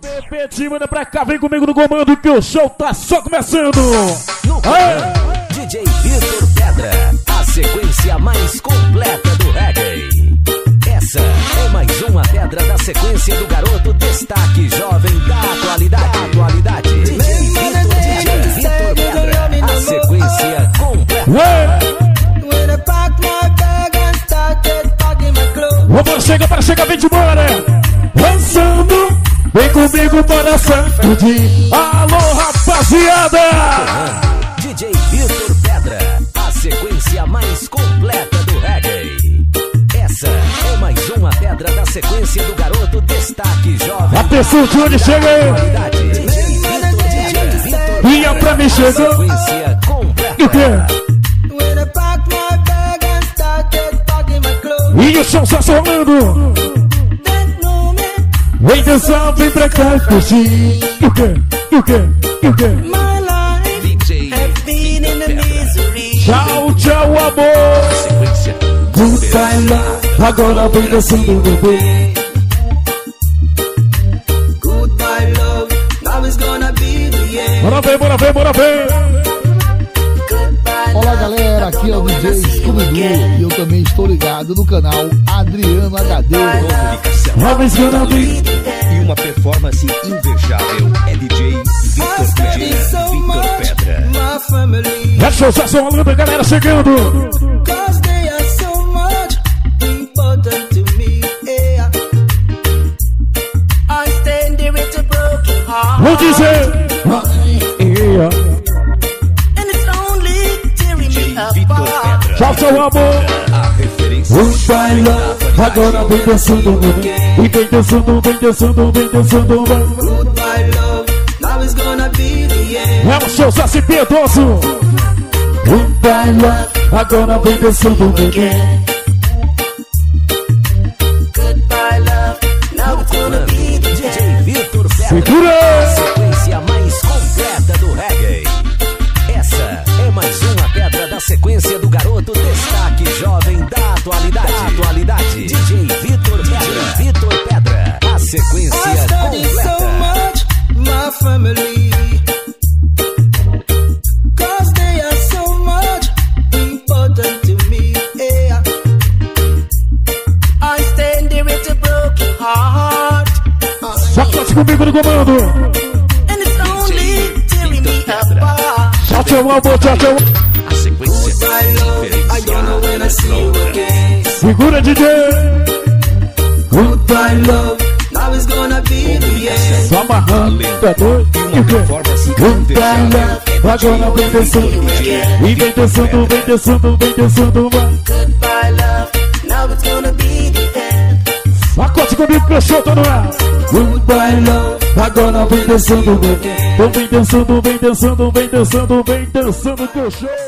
bebê, te manda pra cá, vem comigo no comando que o show tá só começando. No comando, DJ Vitor Pedra, a sequência mais completa do reggae. Essa é mais uma pedra da sequência do garoto destaque jovem da atualidade. atualidade. DJ Vitor, DJ Vitor Pedra, a sequência completa. Ué! Vamos, chega para chegar, vem de embora. Dançando, vem comigo para sacudir. Alô, rapaziada! DJ Vitor Pedra, a sequência mais completa do reggae. Essa é mais uma pedra da sequência do garoto destaque jovem. Atenção, de onde chega aí? Vinha pra mim, chegou. sequência completa. E o? E som só somando. Vem dançar, vem pra cá curtir. E o quê? E o quê? E o quê? DJ Tchau, tchau, amor. sequência Goodbye, love. Agora vem dançando, bebê. Goodbye, love. Now it's gonna be the end. Bora ver, bora ver, bora ver. Aqui é o DJ Scooby-Doo e eu também estou ligado no canal Adriano HD. Vamos. E uma performance invejável é DJ Vitor Pedra. so Vitor much, Pedra. my family. É só somando, galera chegando. Cause they are Tchau, tchau, amor. A Goodbye, love. Agora vem dançando. E vem dançando, vem dançando, vem dançando. Goodbye, love. Now it's gonna be the end. É um show só se piedoso. Goodbye, love. Agora vem dançando, Pedra. Segura! Sequência mais completa do reggae. Essa é mais uma pedra da sequência atualidade. Da atualidade. DJ Vitor Pedra. Vitor Pedra. A I sequência studied so completa. much, my family. Cause they are so much important to me. Yeah. I stand there with a broken heart. Sacode comigo no comando. And it's only tearing me apart. Amor. Tchau, tchau. A sequência love. I don't know when I see you again. Segura, DJ. Goodbye, love. Now it's gonna be the end. Só amarrando. Tá doido? e o quê? performance Goodbye, love. Agora vem dançando. E vem dançando, vem dançando, vem vai. Goodbye, love. Now it's gonna be the end. Sacode comigo que o show tá no ar. Goodbye, love. Agora vem dançando, vem dançando, vem dançando, vem dançando, vem dançando show.